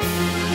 Bye.